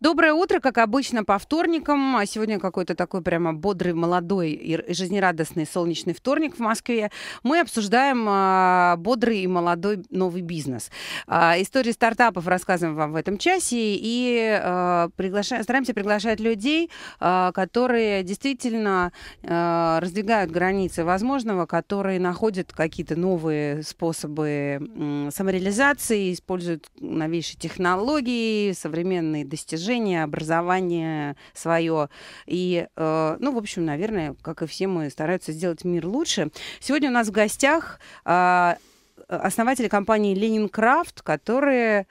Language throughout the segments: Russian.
Доброе утро, как обычно, по вторникам. А сегодня какой-то такой прямо бодрый, молодой и жизнерадостный солнечный вторник в Москве. Мы обсуждаем а, бодрый и молодой новый бизнес. А, истории стартапов рассказываем вам в этом часе и а, приглашаем, стараемся приглашать людей, а, которые действительно а, раздвигают границы возможного, которые находят какие-то новые способы самореализации, используют новейшие технологии, современные достижения движение, образование свое. И, э, ну, в общем, наверное, как и все мы, стараются сделать мир лучше. Сегодня у нас в гостях э, основатели компании Ленинграфт, которые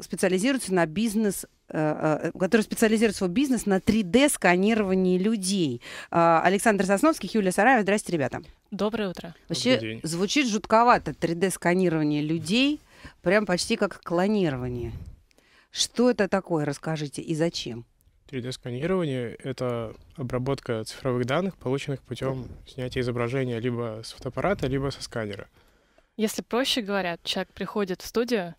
специализируются на бизнес э, э, который специализирует свой бизнес на 3D-сканировании людей. Э, Александр Сосновский, Юлия Сараева. Здрасте, ребята. Доброе утро. Вообще звучит жутковато 3D-сканирование людей, прям почти как клонирование. Что это такое, расскажите, и зачем? 3D-сканирование — это обработка цифровых данных, полученных путем снятия изображения либо с фотоаппарата, либо со сканера. Если проще говоря, человек приходит в студию,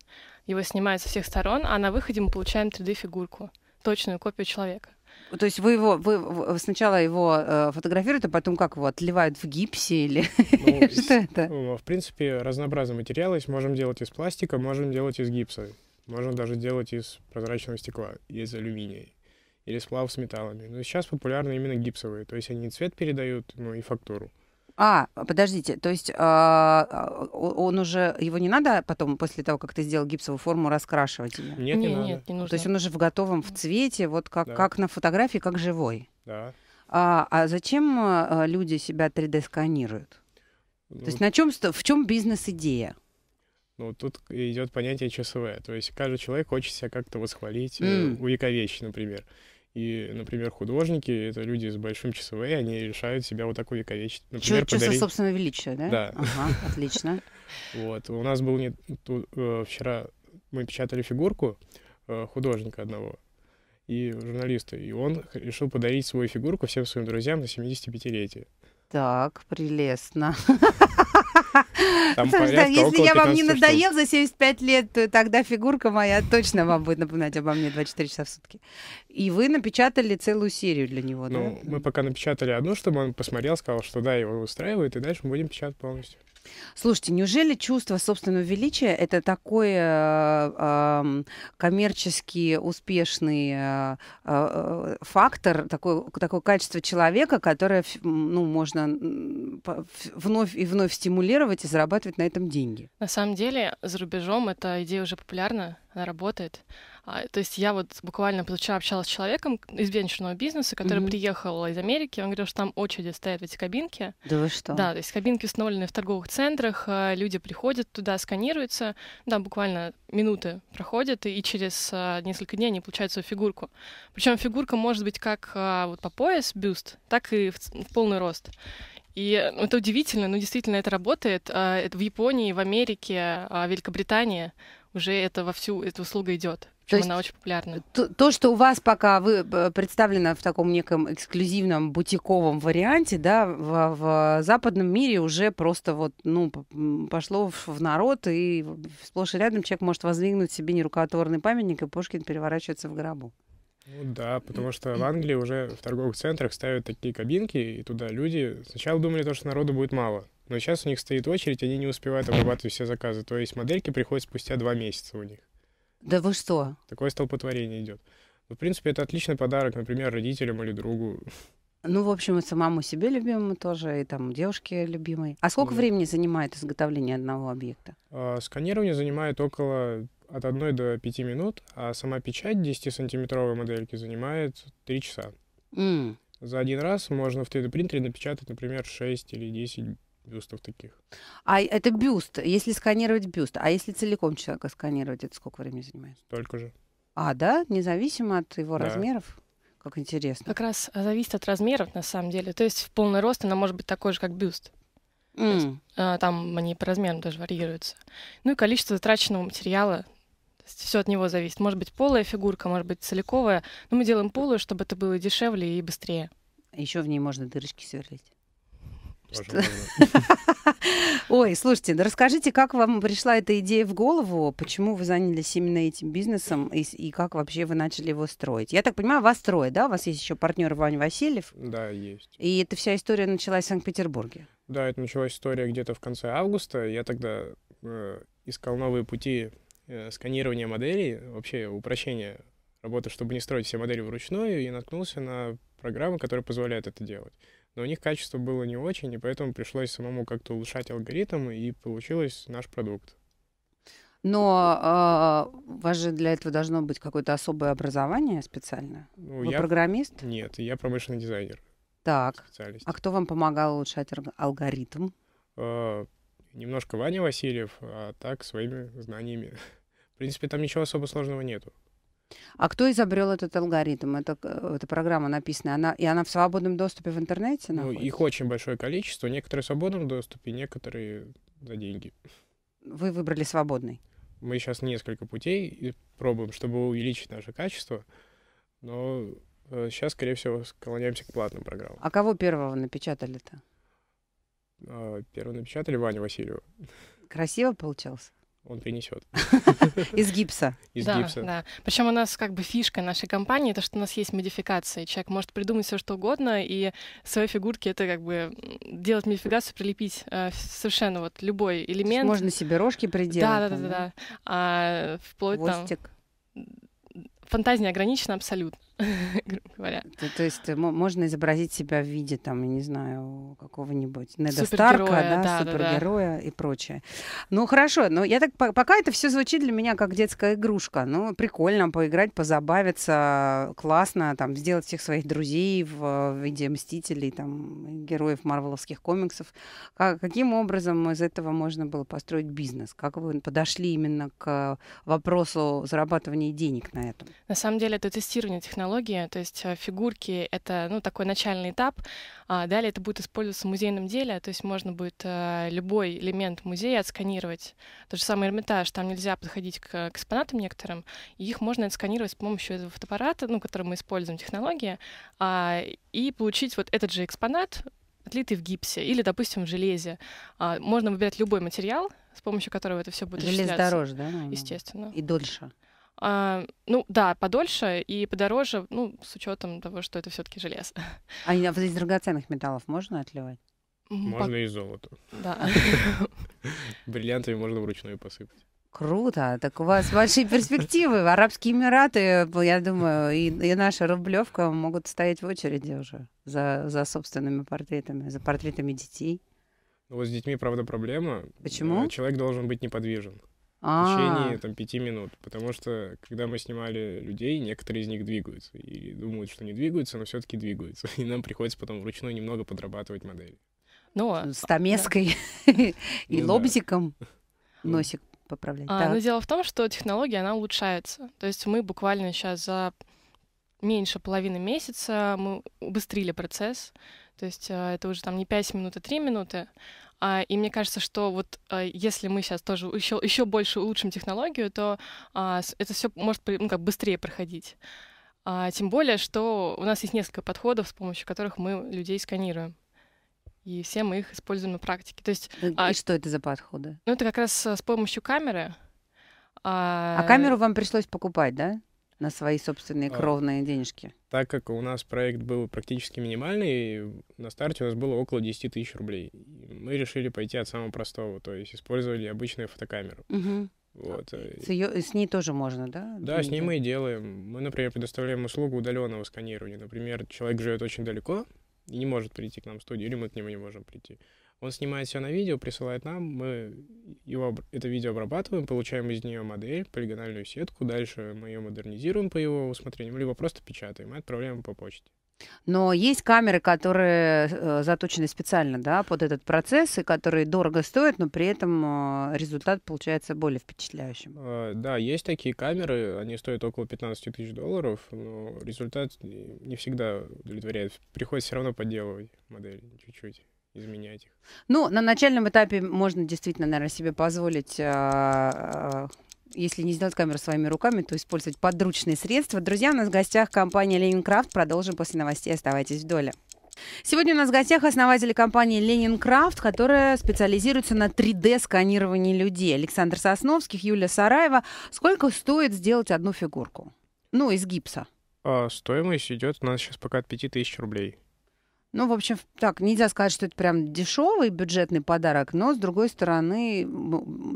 его снимают со всех сторон, а на выходе мы получаем 3D-фигурку, точную копию человека. То есть вы его, вы, сначала его э, фотографируете, а потом как его отливают в гипсе или ну, что это? Ну, в принципе, разнообразные материалы есть. Можем делать из пластика, можем делать из гипса. Можно даже делать из прозрачного стекла, из алюминия или сплав с металлами. Но сейчас популярны именно гипсовые, то есть они цвет передают, ну и фактуру. А, подождите, то есть э, он уже, его не надо потом, после того, как ты сделал гипсовую форму, раскрашивать ее? Нет, не, не надо. Нет, не нужно. То есть он уже в готовом в цвете, вот как, да. как на фотографии, как живой? Да. А, а зачем а, люди себя 3D сканируют? Ну, то есть на чем, в чем бизнес-идея? Ну, тут идет понятие ЧСВ. То есть каждый человек хочет себя как-то восхвалить, mm. увековечить, например. И, например, художники — это люди с большим ЧСВ, они решают себя вот так увековечить. Например, Чувство подарить... собственного величия, да? Да. Ага, отлично. Вот. У нас был не... Э, вчера мы печатали фигурку э, художника одного и журналиста, и он решил подарить свою фигурку всем своим друзьям на 75-летие. Так, прелестно. Там порядка, Если я вам не надоел за 75 лет, то тогда фигурка моя точно вам будет напоминать обо мне 24 часа в сутки. И вы напечатали целую серию для него, ну, мы пока напечатали одну, чтобы он посмотрел, сказал, что да, его устраивает, и дальше мы будем печатать полностью. Слушайте, неужели чувство собственного величия это такой э, э, коммерчески успешный э, э, фактор, такое, такое качество человека, которое ну, можно вновь и вновь стимулировать и зарабатывать на этом деньги? На самом деле, за рубежом эта идея уже популярна, она работает. А, то есть я вот буквально позавчера общалась с человеком из венчурного бизнеса, который mm-hmm. приехал из Америки. Он говорил, что там очереди стоят в эти кабинки. Да вы что? Да, то есть кабинки установлены в торговых центрах, а, люди приходят туда, сканируются, да, буквально минуты проходят, и через а, несколько дней они получают свою фигурку. Причем фигурка может быть как вот по пояс, бюст, так и в, в полный рост. И ну, это удивительно, но действительно это работает. Это в Японии, в Америке, в Великобритании уже это вовсю, эта услуга идет. То есть она очень популярна. То, то, что у вас пока вы э, представлено в таком неком эксклюзивном бутиковом варианте, да, в, в западном мире уже просто вот, ну, пошло в народ, и сплошь и рядом человек может воздвигнуть себе нерукотворный памятник, и Пушкин переворачивается в гробу. Ну да, потому что в Англии уже в торговых центрах ставят такие кабинки, и туда люди сначала думали, то, что народу будет мало. Но сейчас у них стоит очередь, они не успевают обрабатывать все заказы. То есть модельки приходят спустя два месяца у них. Да вы что? Такое столпотворение идет. Ну, в принципе, это отличный подарок, например, родителям или другу. Ну, в общем, и самому себе любимому тоже, и там девушке любимой. А сколько да. времени занимает изготовление одного объекта? А, сканирование занимает около от 1 до 5 минут, а сама печать 10-сантиметровой модельки занимает 3 часа. Mm. За один раз можно в 3D-принтере напечатать, например, 6 или 10 бюстов таких. А это бюст, если сканировать бюст. А если целиком человека сканировать, это сколько времени занимает? Столько же. А, да? Независимо от его да. размеров? Как интересно. Как раз зависит от размеров, на самом деле. То есть в полный рост она может быть такой же, как бюст. Mm. Есть, а, там они по размерам даже варьируются. Ну и количество затраченного материала. Все от него зависит. Может быть полая фигурка, может быть целиковая. Но мы делаем полую, чтобы это было дешевле и быстрее. Еще в ней можно дырочки сверлить. Ой, слушайте, да расскажите, как вам пришла эта идея в голову, почему вы занялись именно этим бизнесом и, и как вообще вы начали его строить? Я так понимаю, вас строит, да? У вас есть еще партнер Ваня Васильев? Да, есть. И эта вся история началась в Санкт-Петербурге? Да, это началась история где-то в конце августа. Я тогда э, искал новые пути э, сканирования моделей, вообще упрощения работы, чтобы не строить все модели вручную, и наткнулся на программы, которые позволяют это делать но у них качество было не очень, и поэтому пришлось самому как-то улучшать алгоритм, и получилось наш продукт. Но э, у вас же для этого должно быть какое-то особое образование специальное? Ну, Вы я... программист? Нет, я промышленный дизайнер. Так. А кто вам помогал улучшать алгоритм? Э, немножко Ваня Васильев, а так своими знаниями. В принципе, там ничего особо сложного нету. А кто изобрел этот алгоритм? Это, эта программа написана, она, и она в свободном доступе в интернете Ну, их очень большое количество. Некоторые в свободном доступе, некоторые за деньги. Вы выбрали свободный? Мы сейчас несколько путей пробуем, чтобы увеличить наше качество, но сейчас, э, скорее всего, склоняемся к платным программам. А кого первого напечатали-то? А, первого напечатали Ваню Васильева. Красиво получался? он принесет. Из гипса. Из да, гипса. Да. Причем у нас как бы фишка нашей компании, то, что у нас есть модификации. Человек может придумать все что угодно, и своей фигурки это как бы делать модификацию, прилепить э, совершенно вот любой элемент. Можно себе рожки приделать. Да, да, да, да. да. А, вплоть Хвостик. там фантазия ограничена абсолютно, грубо говоря. То, то есть можно изобразить себя в виде, там, я не знаю, какого-нибудь Неда Старка, да, да, супергероя да, да. и прочее. Ну, хорошо, но я так, пока это все звучит для меня как детская игрушка. Ну, прикольно поиграть, позабавиться, классно, там, сделать всех своих друзей в виде Мстителей, там, героев марвеловских комиксов. Как, каким образом из этого можно было построить бизнес? Как вы подошли именно к вопросу зарабатывания денег на этом? На самом деле это тестирование технологии, то есть э, фигурки — это ну, такой начальный этап. А далее это будет использоваться в музейном деле, то есть можно будет э, любой элемент музея отсканировать. Тот же самый Эрмитаж, там нельзя подходить к, к экспонатам некоторым, и их можно отсканировать с помощью этого фотоаппарата, ну, который мы используем, технология, а, и получить вот этот же экспонат, отлитый в гипсе или, допустим, в железе. А, можно выбирать любой материал, с помощью которого это все будет Желез дороже, да? Наверное? Естественно. И дольше. А, ну да, подольше и подороже, ну, с учетом того, что это все-таки железо. А из драгоценных металлов можно отливать? Можно и золото. Да. Бриллиантами можно вручную посыпать. Круто. Так у вас большие перспективы. Арабские Эмираты, я думаю, и, и наша Рублевка могут стоять в очереди уже за, за собственными портретами, за портретами детей. Ну, вот с детьми, правда, проблема. Почему? Э, человек должен быть неподвижен в течение там, пяти минут. Потому что, когда мы снимали людей, некоторые из них двигаются. И думают, что не двигаются, но все-таки двигаются. И нам приходится потом вручную немного подрабатывать модели. Ну, а, с томеской и ну лобзиком носик поправлять. А, но дело в том, что технология, она улучшается. То есть мы буквально сейчас за меньше половины месяца мы убыстрили процесс. То есть а, это уже там не 5 минут, а 3 минуты. А, и мне кажется, что вот а, если мы сейчас тоже еще, еще больше улучшим технологию, то а, это все может ну, как быстрее проходить. Тем более, что у нас есть несколько подходов, с помощью которых мы людей сканируем. И все мы их используем на практике. То есть, и а, что это за подходы? Ну, это как раз с помощью камеры. А, а камеру вам пришлось покупать, да? На свои собственные а, кровные денежки? Так как у нас проект был практически минимальный, на старте у нас было около 10 тысяч рублей. Мы решили пойти от самого простого, то есть использовали обычную фотокамеру. Угу. Вот. Э, с, ее, с ней тоже можно, да? Да, с ней мы и делаем. Мы, например, предоставляем услугу удаленного сканирования. Например, человек живет очень далеко и не может прийти к нам в студию, или мы к нему не можем прийти. Он снимает все на видео, присылает нам, мы его, это видео обрабатываем, получаем из нее модель, полигональную сетку, дальше мы ее модернизируем по его усмотрению, либо просто печатаем и отправляем по почте. Но есть камеры, которые э, заточены специально да, под этот процесс, и которые дорого стоят, но при этом э, результат получается более впечатляющим. Э, да, есть такие камеры, они стоят около 15 тысяч долларов, но результат не всегда удовлетворяет. Приходится все равно подделывать модель чуть-чуть изменять их? Ну, на начальном этапе можно действительно, наверное, себе позволить а, а, если не сделать камеру своими руками, то использовать подручные средства. Друзья, у нас в гостях компания Ленинграфт. Продолжим после новостей. Оставайтесь в доле. Сегодня у нас в гостях основатель компании «Ленин Крафт», которая специализируется на 3D-сканировании людей. Александр Сосновских, Юлия Сараева. Сколько стоит сделать одну фигурку? Ну, из гипса. А стоимость идет у нас сейчас пока от 5000 рублей. Ну, в общем, так, нельзя сказать, что это прям дешевый бюджетный подарок, но, с другой стороны,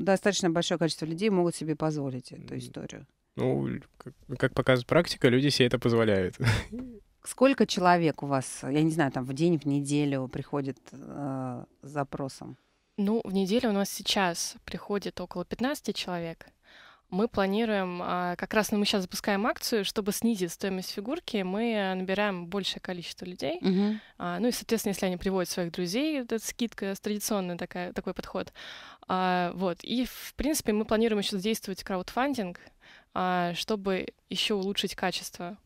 достаточно большое количество людей могут себе позволить эту историю. Ну, как, как показывает практика, люди себе это позволяют. Сколько человек у вас, я не знаю, там в день, в неделю приходит э, с запросом? Ну, в неделю у нас сейчас приходит около 15 человек. Мы планируем, а, как раз ну, мы сейчас запускаем акцию, чтобы снизить стоимость фигурки, мы набираем большее количество людей. Угу. Ну и, соответственно, если они приводят своих друзей, это скидка, традиционный такая, такой подход. А, вот. И, в принципе, мы планируем еще задействовать краудфандинг, чтобы еще улучшить качество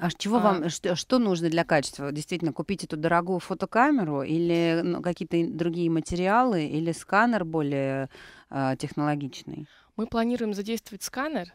а чего а... вам, что, что нужно для качества? Действительно, купить эту дорогую фотокамеру или ну, какие-то другие материалы, или сканер более э, технологичный? Мы планируем задействовать сканер.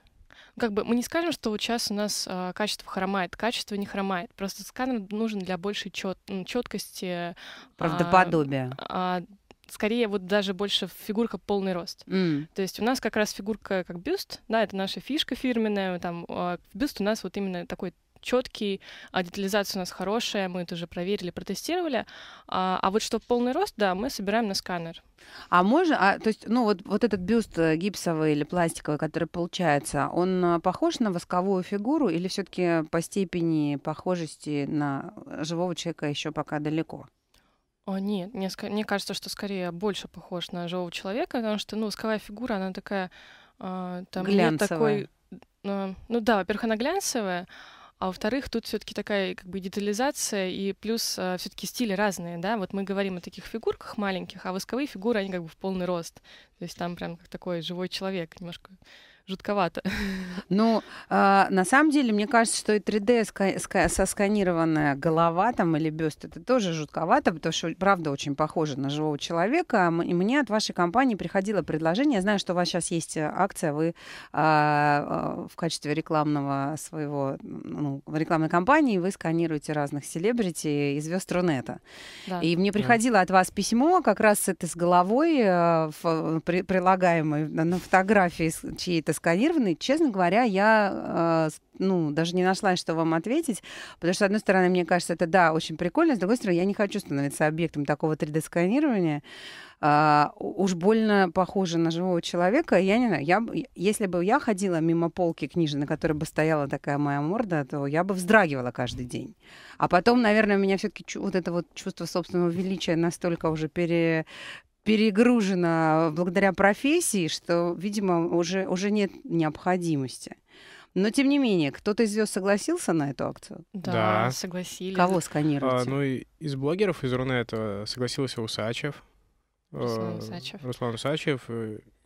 Как бы мы не скажем, что вот сейчас у нас э, качество хромает, качество не хромает. Просто сканер нужен для большей чет, четкости. Правдоподобия. А, а, скорее вот даже больше фигурка полный рост. Mm. То есть у нас как раз фигурка как бюст, да, это наша фишка фирменная, там э, бюст у нас вот именно такой четкий, а детализация у нас хорошая, мы это уже проверили, протестировали. А, а вот что полный рост, да, мы собираем на сканер. А можно, а, то есть, ну вот, вот этот бюст э, гипсовый или пластиковый, который получается, он э, похож на восковую фигуру или все-таки по степени похожести на живого человека еще пока далеко? О, нет, мне, мне кажется, что скорее больше похож на живого человека, потому что, ну, восковая фигура, она такая, э, там глянцевая. нет такой, э, ну да, во-первых, она глянцевая, а во-вторых, тут все-таки такая как бы детализация и плюс э, все-таки стили разные, да. Вот мы говорим о таких фигурках маленьких, а восковые фигуры они как бы в полный рост, то есть там прям такой живой человек немножко жутковато. Ну, э, на самом деле, мне кажется, что и 3D сосканированная голова там или бюст, это тоже жутковато, потому что, правда, очень похоже на живого человека. И мне от вашей компании приходило предложение, я знаю, что у вас сейчас есть акция, вы э, в качестве рекламного своего, ну, рекламной кампании вы сканируете разных селебрити и звезд Рунета. Да. И мне приходило да. от вас письмо как раз с этой с головой, э, в, при, прилагаемой на фотографии чьей-то сканированный. Честно говоря, я э, ну, даже не нашла, что вам ответить, потому что, с одной стороны, мне кажется, это, да, очень прикольно, с другой стороны, я не хочу становиться объектом такого 3D-сканирования. Uh, уж больно похоже на живого человека. Я не знаю, я, если бы я ходила мимо полки книжной, на которой бы стояла такая моя морда, то я бы вздрагивала каждый день. А потом, наверное, меня все-таки вот это вот чувство собственного величия настолько уже пере, перегружена благодаря профессии, что, видимо, уже, уже нет необходимости. Но, тем не менее, кто-то из звезд согласился на эту акцию? Да, да. согласились. Кого сканируете? А, ну, из блогеров из Рунета согласился Усачев. Руслан Усачев. Руслан Усачев,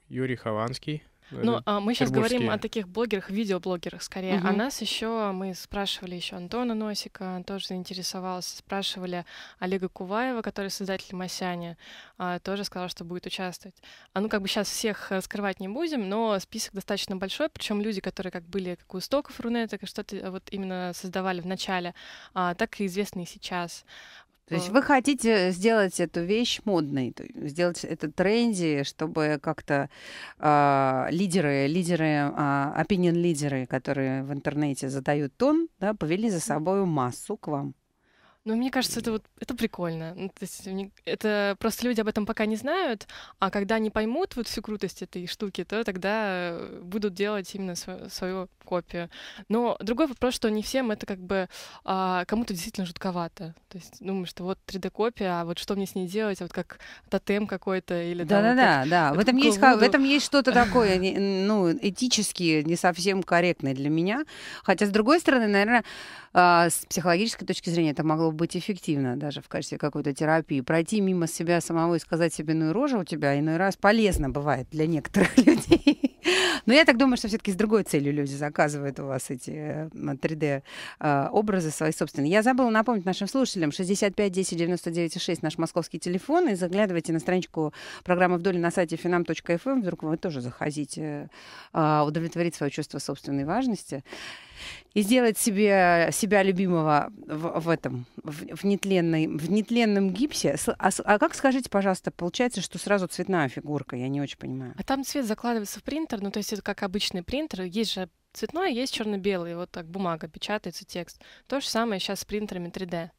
Юрий Хованский. Ну, а мы сейчас говорим о таких блогерах, видеоблогерах скорее. Угу. А нас еще мы спрашивали еще Антона Носика, он тоже заинтересовался. Спрашивали Олега Куваева, который создатель Масяня, а, тоже сказал, что будет участвовать. А ну, как бы сейчас всех э, скрывать не будем, но список достаточно большой, причем люди, которые как были как у истоков Рунета, что-то э, вот именно создавали в начале, а, так и известные сейчас. То есть вы хотите сделать эту вещь модной, сделать это тренди, чтобы как-то э, лидеры, лидеры, э, opinion лидеры, которые в интернете задают тон, да, повели за собой массу к вам. Ну, мне кажется, это вот это прикольно. Ну, то есть, это просто люди об этом пока не знают, а когда они поймут вот всю крутость этой штуки, то тогда э, будут делать именно свою, свою копию. Но другой вопрос, что не всем это как бы а, кому-то действительно жутковато. То есть думаю, что вот 3D-копия, а вот что мне с ней делать, вот как тотем какой-то или да, да, да, да. В этом есть в этом есть что-то такое, ну этически не совсем корректное для меня. Хотя с другой стороны, наверное, а, с психологической точки зрения это могло быть эффективно даже в качестве какой-то терапии. Пройти мимо себя самого и сказать себе, ну и рожа у тебя, иной раз полезно бывает для некоторых людей. Но я так думаю, что все-таки с другой целью люди заказывают у вас эти 3D-образы э, свои собственные. Я забыла напомнить нашим слушателям 65 10 99 6 наш московский телефон. И заглядывайте на страничку программы «Вдоль» на сайте finam.fm. Вдруг вы тоже захотите э, удовлетворить свое чувство собственной важности. И сделать себе себя любимого в, в этом в, в нетленной в нетленном гипсе. А, а как скажите, пожалуйста, получается, что сразу цветная фигурка? Я не очень понимаю. А там цвет закладывается в принтер, ну то есть это как обычный принтер, есть же цветной, есть черно-белый, вот так бумага печатается текст. То же самое сейчас с принтерами 3D.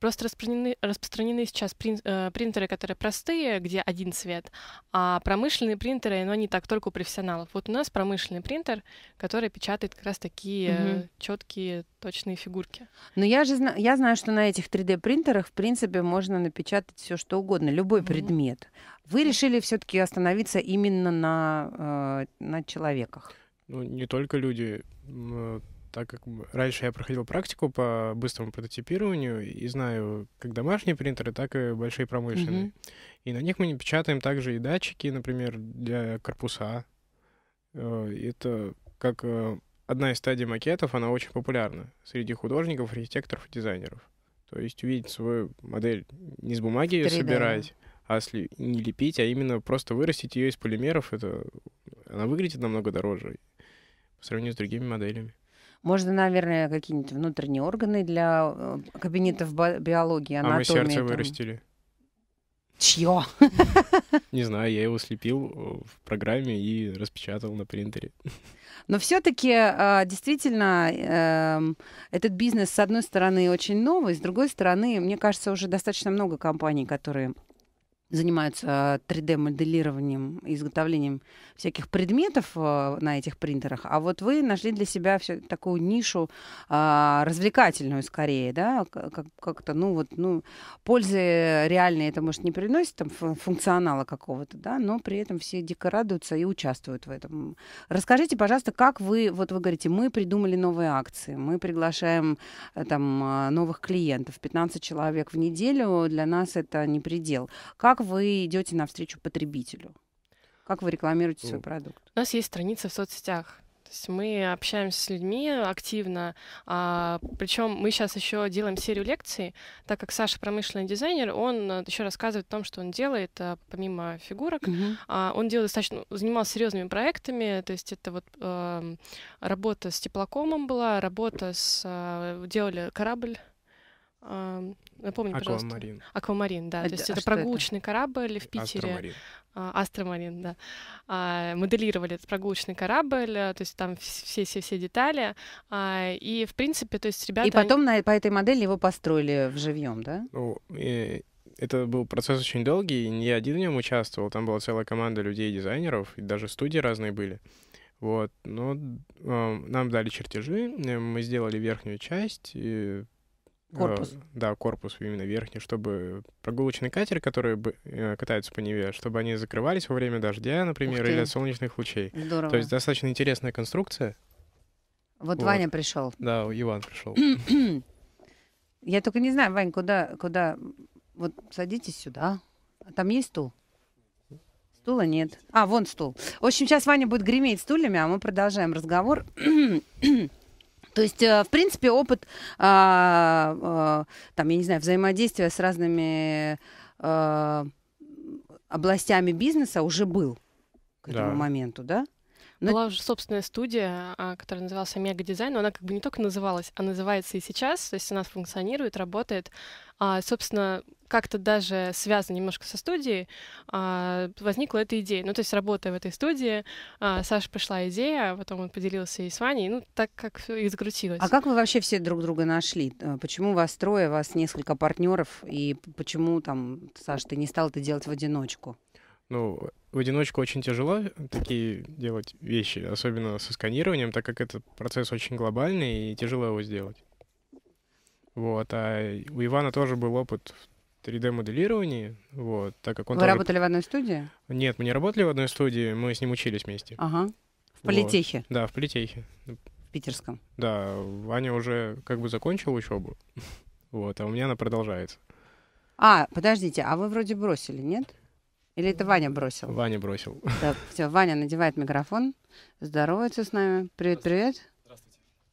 Просто распространены, распространены сейчас прин, э, принтеры, которые простые, где один цвет, а промышленные принтеры, ну, они так только у профессионалов. Вот у нас промышленный принтер, который печатает как раз такие угу. э, четкие, точные фигурки. Но я же знаю, я знаю, что на этих 3D-принтерах, в принципе, можно напечатать все что угодно, любой угу. предмет. Вы решили все-таки остановиться именно на, э, на человеках? Ну, не только люди так как раньше я проходил практику по быстрому прототипированию и знаю как домашние принтеры, так и большие промышленные. Mm-hmm. И на них мы не печатаем также и датчики, например, для корпуса. Э, это как э, одна из стадий макетов, она очень популярна среди художников, архитекторов и дизайнеров. То есть увидеть свою модель не с бумаги ее собирать, а не лепить, а именно просто вырастить ее из полимеров, это она выглядит намного дороже по сравнению с другими моделями. Можно, наверное, какие-нибудь внутренние органы для э, кабинетов биологии, анатомии. А мы сердце там. вырастили. Чье? Не знаю, я его слепил э, в программе и распечатал на принтере. Но все-таки а, действительно эм, этот бизнес, с одной стороны, очень новый, с другой стороны, мне кажется, уже достаточно много компаний, которые занимаются 3D-моделированием и изготовлением всяких предметов э, на этих принтерах, а вот вы нашли для себя все такую нишу а, развлекательную скорее, да, как- как-то, ну вот, ну, пользы реальной это, может, не приносит там функционала какого-то, да, но при этом все дико радуются и участвуют в этом. Расскажите, пожалуйста, как вы, вот вы говорите, мы придумали новые акции, мы приглашаем э, там а, новых клиентов, 15 человек в неделю, для нас это не предел. Как вы идете навстречу потребителю? Как вы рекламируете свой продукт? У нас есть страница в соцсетях. То есть мы общаемся с людьми активно, а, причем мы сейчас еще делаем серию лекций, так как Саша промышленный дизайнер, он э, еще рассказывает о том, что он делает а, помимо фигурок. Mm-hmm. А, он делает достаточно, занимался серьезными проектами, то есть это вот а, работа с теплокомом была, работа с, а, делали корабль Напомни, пожалуйста. Аквамарин. Аквамарин, да. А, То есть а это прогулочный это? корабль в Питере. Астромарин. А, Астромарин, да. А, моделировали этот прогулочный корабль, то есть там все-все-все детали. А, и, в принципе, то есть ребята... И потом на, по этой модели его построили в живьем, да? Ну, это был процесс очень долгий, не я один в нем участвовал, там была целая команда людей, дизайнеров, и даже студии разные были. Вот, но э, нам дали чертежи, мы сделали верхнюю часть, и Корпус. Э, да, корпус именно верхний, чтобы прогулочный катер, который э, катается по Неве, чтобы они закрывались во время дождя, например, или от солнечных лучей. Здорово. То есть достаточно интересная конструкция. Вот, вот. Ваня пришел. Да, Иван пришел. Я только не знаю, Вань, куда, куда... Вот садитесь сюда. А там есть стул? Стула нет. А, вон стул. В общем, сейчас Ваня будет греметь стульями, а мы продолжаем разговор. То есть, э, в принципе, опыт, а, а, там, я не знаю, взаимодействия с разными а, областями бизнеса уже был к этому да. моменту, да? Но... Была уже собственная студия, которая называлась Омега Дизайн, но она как бы не только называлась, а называется и сейчас, то есть у нас функционирует, работает. А, собственно, как-то даже связано немножко со студией, а, возникла эта идея. Ну, то есть, работая в этой студии, а, Саша пришла идея, а потом он поделился и с Ваней, ну, так как все и закрутилось. А как вы вообще все друг друга нашли? Э, почему вас трое, вас несколько партнеров, и почему там, Саша, ты не стал это делать в одиночку? Ну, в одиночку очень тяжело такие делать вещи, особенно со сканированием, так как этот процесс очень глобальный и тяжело его сделать. Вот, а у Ивана тоже был опыт в 3D-моделировании, вот, так как он Вы тоже... работали в одной студии? Нет, мы не работали в одной студии, мы с ним учились вместе. Ага. В политехе? Вот. Да, в политехе. В питерском? Да, Ваня уже как бы закончил учебу, вот, а у меня она продолжается. А, подождите, а вы вроде бросили, нет? Или это Ваня бросил? Ваня бросил. Да, все, Ваня надевает микрофон, здоровается с нами. Привет, привет.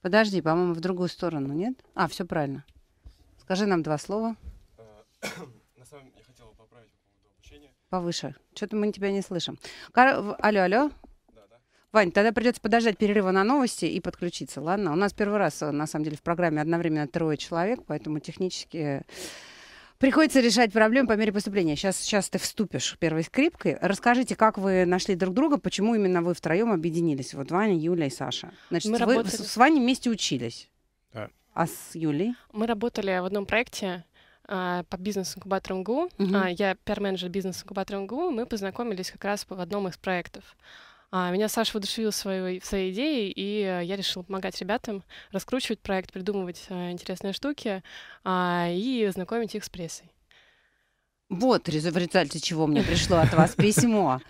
Подожди, по-моему, в другую сторону, нет? А, все правильно. Скажи нам два слова. На самом деле, я хотела поправить по поводу обучения. Повыше. Что-то мы тебя не слышим. Кар... Алло, алло. Да, да. Вань, тогда придется подождать перерыва на новости и подключиться, ладно? У нас первый раз, э, на самом деле, в программе одновременно трое человек, поэтому технически приходится решать проблемы по мере поступления. Сейчас, сейчас ты вступишь первой скрипкой. Расскажите, как вы нашли друг друга, почему именно вы втроем объединились? Вот Ваня, Юля и Саша. Значит, Мы вы работали- с, с Ваней вместе учились. Да. А с Юлей? Мы работали в одном проекте а, по бизнес-инкубатору МГУ. Мгм. А, я пиар-менеджер бизнес-инкубатора МГУ. Мы познакомились как раз в одном из проектов. А, меня Саша воодушевил своей, своей идеей, и э, я решила помогать ребятам раскручивать проект, придумывать э, интересные штуки а, и знакомить их с прессой. Вот в результате чего мне пришло от вас письмо.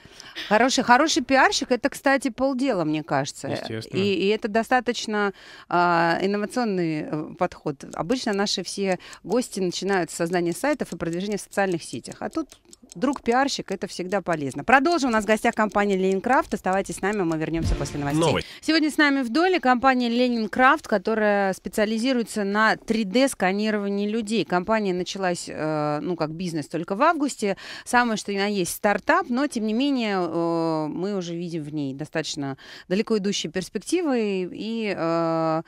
Хороший, хороший пиарщик это, кстати, полдела, мне кажется. Естественно. И, и это достаточно а, инновационный э, подход. Обычно наши все гости начинают с создания сайтов и продвижения в социальных сетях. А тут друг пиарщик это всегда полезно. Продолжим. У нас в гостях компания Ленинкрафт. Оставайтесь с нами, мы вернемся после новостей. Новость. Сегодня с нами в доле компания Ленинкрафт, которая специализируется на 3D-сканировании людей. Компания началась, э, ну, как бизнес только в августе. Самое, что ни на есть стартап, но, тем не менее, э, мы уже видим в ней достаточно далеко идущие перспективы и э,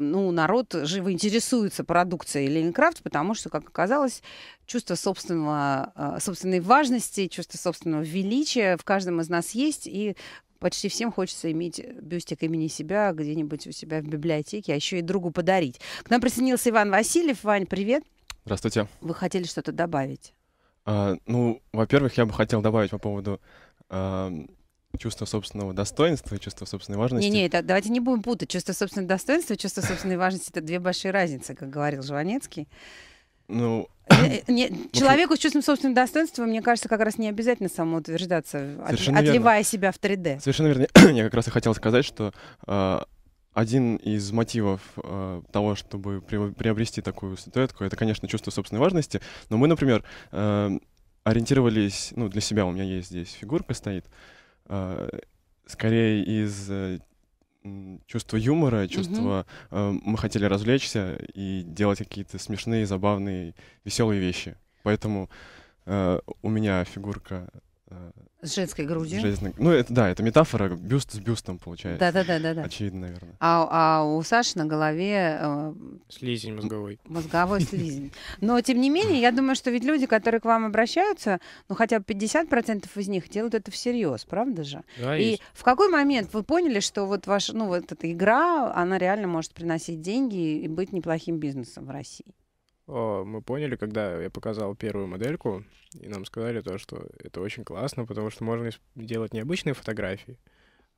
ну, народ живо интересуется продукцией Ленинкрафт, потому что, как оказалось, чувство собственного, э, собственной важности, чувство собственного величия в каждом из нас есть, и почти всем хочется иметь бюстик имени себя где-нибудь у себя в библиотеке, а еще и другу подарить. К нам присоединился Иван Васильев. Вань, привет. Здравствуйте. Вы хотели что-то добавить? А, ну, во-первых, я бы хотел добавить по поводу а, чувства собственного достоинства и чувства собственной важности. Не-не, это- давайте не будем путать. Чувство собственного достоинства и чувство собственной важности — это две большие разницы, как говорил Жванецкий. Ну, Э, не- человеку с чувством собственного достоинства, мне кажется, как раз не обязательно самоутверждаться, от- Совершенно верно. отливая себя в 3D. совершенно верно. я как раз и хотел сказать, что а, один из мотивов а, того, чтобы при- приобрести такую статуэтку, это, конечно, чувство собственной важности. Но мы, например, а, ориентировались, ну, для себя у меня есть здесь фигурка стоит, а, скорее из э, чувства юмора, чувства э, мы хотели развлечься и делать какие-то смешные, забавные, веселые вещи. Поэтому э, у меня фигурка э, С женской грудью. железной- Ну, это да, это метафора, бюст с бюстом получается. Да-да-да-да. Очевидно, наверное. А, а у Саши на голове э, Слизень мозговой. мозговой слизень. Но, тем не менее, я думаю, что ведь люди, которые к вам обращаются, ну, хотя бы 50% из них делают это всерьез, правда же? Да, И есть. в какой момент вы поняли, что вот ваша, ну, вот эта игра, она реально может приносить деньги и быть неплохим бизнесом в России? О, мы поняли, когда я показал первую модельку, и нам сказали то, что это очень классно, потому что можно делать не обычные фотографии,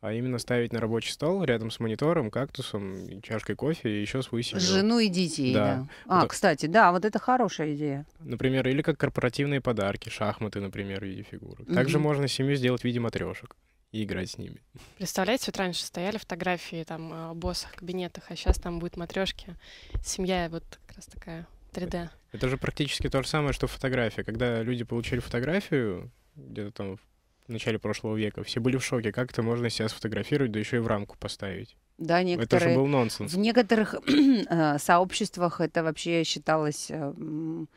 а именно ставить на рабочий стол рядом с монитором, кактусом, чашкой кофе и еще свою семью. Жену и детей, да. Да. А, Вот- кстати, да, вот это хорошая идея. Например, или как корпоративные подарки, шахматы, например, в виде фигурок. Также Мгм. можно семью сделать в виде матрешек и играть с ними. Представляете, вот раньше стояли фотографии там в боссах, кабинетах, а сейчас там будут матрешки. Семья вот как раз такая 3D. Это же практически то же самое, что фотография. Когда люди получили фотографию, где-то там в начале прошлого века, все были в шоке, как это можно себя сфотографировать, да еще и в рамку поставить. Да, Это же некоторые... был нонсенс. В некоторых э, сообществах это вообще считалось, э, м,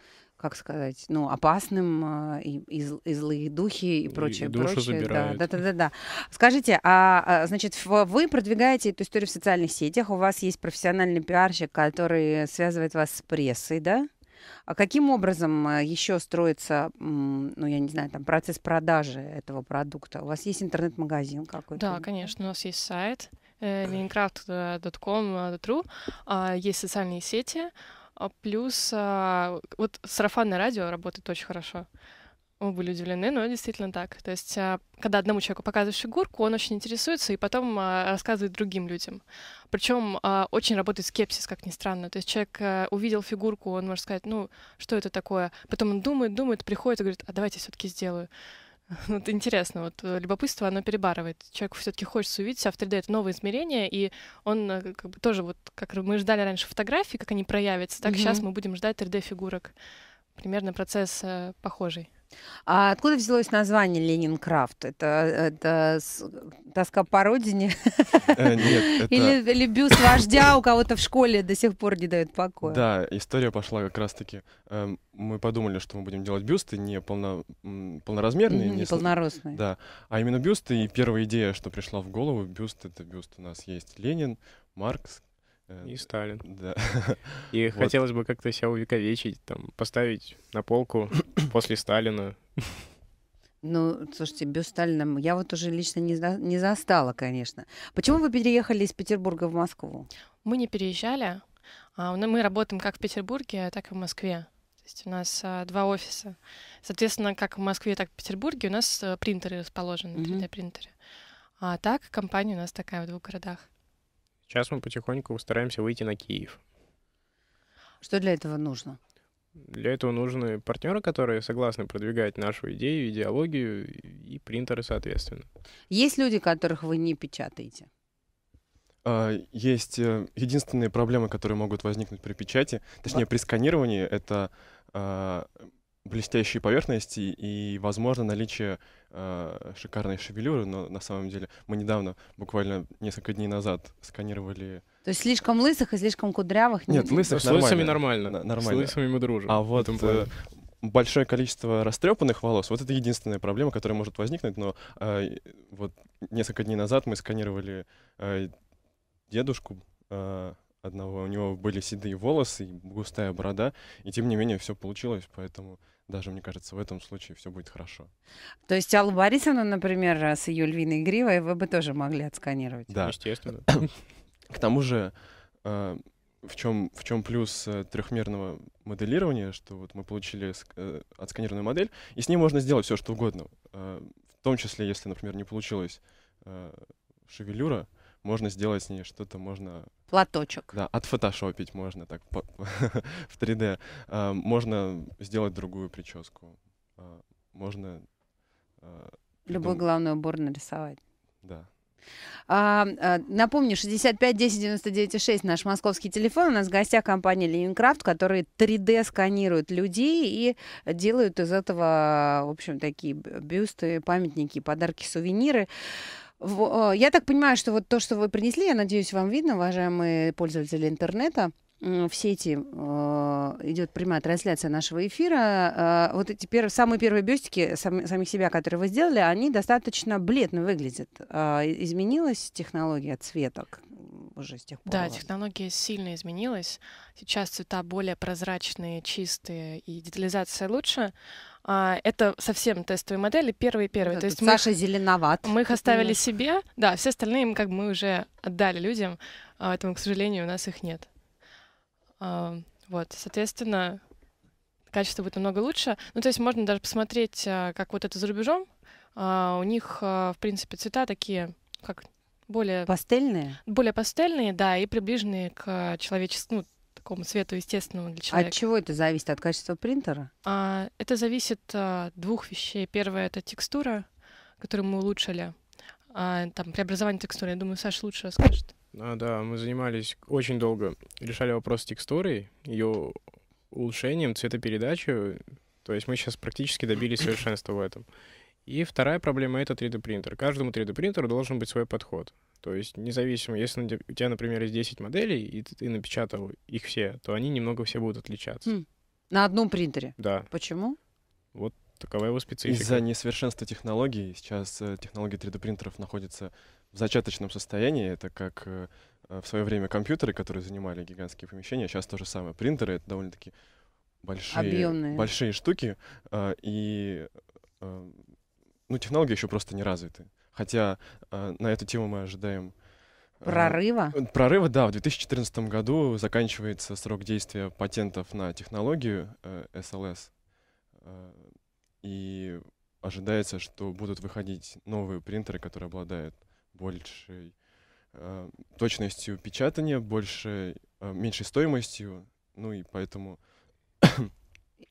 как сказать, ну, опасным, э, и, и и злые духи, и прочее, и душу прочее. Да, забирают. да, да, да, да. Скажите, а, а, значит, вы продвигаете эту историю в социальных сетях, у вас есть профессиональный пиарщик, который связывает вас с прессой, да? А каким образом еще строится, ну, я не знаю, там, процесс продажи этого продукта? У вас есть интернет-магазин какой-то? Да, конечно, у нас есть сайт э, leningrad.com.ru, а, есть социальные сети, а, плюс а, вот сарафанное радио работает очень хорошо. Мы были удивлены, но действительно так. То есть, а, когда одному человеку показываешь фигурку, он очень интересуется и потом рассказывает другим людям. Причем очень работает скепсис, как ни странно. То есть человек а, увидел фигурку, он может сказать, ну, что это такое? Потом он думает, думает, приходит и говорит, а давайте все-таки сделаю. Вот интересно, вот э, любопытство, оно перебарывает. Человеку все-таки хочется увидеть себя в 3D, это новое измерение, и он э, как бы тоже вот, как мы ждали раньше фотографии, как они проявятся, так Мгм. сейчас мы будем ждать 3D-фигурок. Примерно процесс э, похожий. А откуда взялось название Ленинграфт? Это, это тоска по родине? Э, Нет. Или, или бюст вождя у кого-то в школе до сих пор не дает покоя? Да, история пошла как раз-таки. эм, Мы подумали, что мы будем делать бюсты не полно- полноразмерные, не с- Неполноростные. Да, а именно бюсты. И первая идея, что пришла в голову, бюст — это бюст. У нас есть Ленин, Маркс. Э, И Сталин. Да. И Вот. хотелось бы как-то себя увековечить, там, поставить на полку после Сталина. Ну, слушайте, бюст Сталина я вот уже лично не, за- не застала, конечно. Почему вы переехали из Петербурга в Москву? Мы не переезжали. а, Мы работаем как в Петербурге, так и в Москве. То есть у нас а, два офиса. Соответственно, как в Москве, так и в Петербурге у нас а, принтеры расположены, Мгм. 3D-принтеры. А так компания у нас такая в двух городах. Сейчас мы потихоньку стараемся выйти на Киев. Что для этого нужно? Для этого нужны партнеры, которые согласны продвигать нашу идею, идеологию и принтеры, соответственно. Есть люди, которых вы не печатаете? А, Есть э, единственные проблемы, которые могут возникнуть при печати, точнее, при сканировании, это а, блестящие поверхности и, возможно, наличие а, шикарной шевелюры, но на самом деле мы недавно, буквально несколько дней назад, сканировали... То есть слишком лысых и слишком кудрявых? не- Нет, лысых С лысыми нормально. нормально. Н- нормально. С лысыми мы дружим. А вот э, большое количество растрепанных волос, вот это единственная проблема, которая может возникнуть, но и вот несколько дней назад мы сканировали а, дедушку а, одного, у него были седые волосы, и густая борода, и тем не менее все получилось, поэтому даже, мне кажется, в этом случае все будет хорошо. То есть Аллу Борисовну, например, с ее львиной гривой вы бы тоже могли отсканировать? Да. Естественно. К тому же, э, в чем в чем плюс э, трехмерного моделирования, что вот мы получили ск- э, отсканированную модель, и с ней можно сделать все, что угодно. Э, в том числе, если, например, не получилась э, шевелюра, можно сделать с ней что-то, можно Платочек. да, отфотошопить, можно так по- в 3D. Э, можно сделать другую прическу. Э, можно Любой придум- главный убор нарисовать. Да. А, а, напомню, 65 10 99 6 наш московский телефон. У нас в гостях компания Ленинграфт, которые 3D сканируют людей и делают из этого, в общем, такие бюсты, памятники, подарки, сувениры. Э, Я так понимаю, что вот то, что вы принесли, я надеюсь, вам видно, уважаемые пользователи интернета. В сети э, идет прямая трансляция нашего эфира. Э, вот эти пер- самые первые бюстики сами- самих себя, которые вы сделали, они достаточно бледно выглядят. И- изменилась технология цветок уже с тех пор? Да, технология сильно изменилась. Сейчас цвета более прозрачные, чистые и детализация лучше. А, Это совсем тестовые модели, первые-первые. То есть мы Саша зеленоват. Мы их оставили немножко. себе, да, все остальные мы как бы мы уже отдали людям, а, поэтому, к сожалению, у нас их нет. А, Вот, соответственно, качество будет намного лучше. Ну, то есть можно даже посмотреть, а, как вот это за рубежом. А, У них, а, в принципе, цвета такие, как более, Пастельные? более пастельные, да, и приближенные к человеческому, ну, такому цвету естественному для От человека. чего это зависит? От качества принтера? А, Это зависит от двух вещей. Первое — это текстура, которую мы улучшили. А, Там преобразование текстуры. Я думаю, Саша лучше расскажет. А, да, мы занимались очень долго, решали вопрос с текстурой, ее улучшением, цветопередачей. То есть мы сейчас практически добились совершенства в этом. И вторая проблема — это 3D-принтер. Каждому 3D-принтеру должен быть свой подход. То есть независимо, если у тебя, например, есть 10 моделей, и ты ты напечатал их все, то они немного все будут отличаться. Хм. На одном принтере. Да, Почему? такова его специфика. Из-за несовершенства технологий сейчас э, технологии 3D-принтеров находятся в зачаточном состоянии. Это как э, э, в свое время компьютеры, которые занимали гигантские помещения. Сейчас то же самое. Принтеры — это довольно-таки большие, Объемные. большие штуки. и ну, технологии еще просто не развиты. Хотя э, на эту тему мы ожидаем... э, Прорыва? Прорыва, да. В 2014 году заканчивается срок действия патентов на технологию э, SLS. Э, и ожидается, что будут выходить новые принтеры, которые обладают большей э, точностью печатания, большей, э, меньшей стоимостью. Ну и поэтому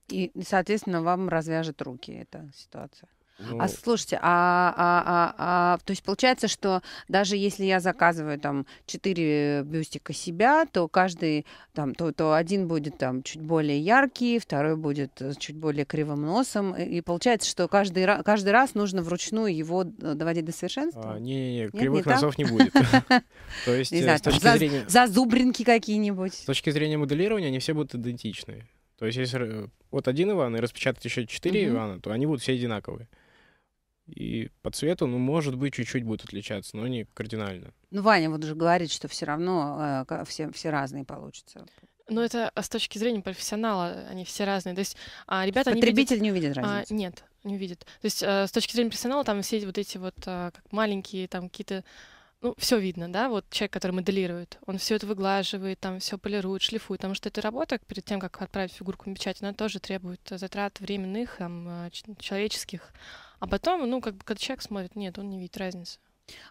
И, соответственно, вам развяжет руки эта ситуация. Ну, А слушайте, а, а, а, а, то есть получается, что даже если я заказываю там четыре бюстика себя, то каждый там, то, то один будет там чуть более яркий, второй будет чуть более кривым носом, и, и получается, что каждый, каждый раз нужно вручную его доводить до совершенства? а, Не-не-не, не кривых так? носов не будет. То есть Не э, с точки зрения... Зазубринки какие-нибудь? С точки зрения моделирования они все будут идентичны. То есть если э, вот один Иван и распечатать еще четыре. Ивана, то они будут все одинаковые. И по цвету, ну, может быть, чуть-чуть будут отличаться, но не кардинально. Ну, Ваня вот уже говорит, что все равно э, все, все разные получатся. Но это а, с точки зрения профессионала, они все разные. То есть а, ребята, они видят- Потребитель не увидит А, разницы. нет, не увидит. То есть э, с точки зрения профессионала там все вот эти вот а, как маленькие там какие-то ну, все видно, да, вот человек, который моделирует, он все это выглаживает, там все полирует, шлифует, потому что эта работа перед тем, как отправить фигурку на печать, она тоже требует э, затрат временных, там, человеческих. А потом, ну, как бы, когда человек смотрит, нет, он не видит разницы.